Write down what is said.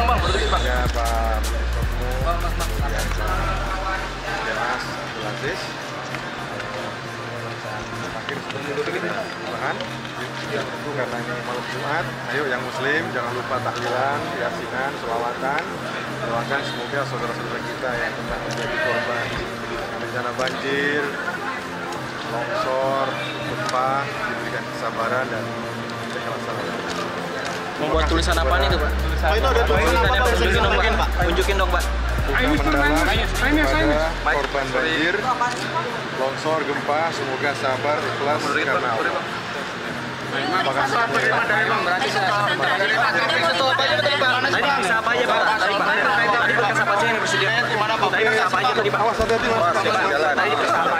bang, bang. Berdiri bang. Ya Pak Bang, mas, mas. ya Abdul Aziz. Terakhir sebelum Tuhan, ya tentu karena ini malam Jumat, ayo yang Muslim jangan lupa tahlilan, yasinan, selawatan, doakan semoga saudara-saudara kita yang pernah menjadi korban bencana banjir, longsor, gempa diberikan kesabaran dan keikhlasan. Membuat tulisan apaan itu, Pak? Pak itu ada tulisan apa? tunjukin dong, Pak. Tunjukin dong, Pak. Korban banjir, longsor, gempa, semoga sabar, ikhlas karena Allah. Terima kasih. Berarti Tadi bisa apa aja, Pak? Tadi Pak. Tadi Pak siapa aja yang bersedia? Pak? Tadi Pak apa aja tadi, Pak? Awas hati-hati mas. Tadi Pak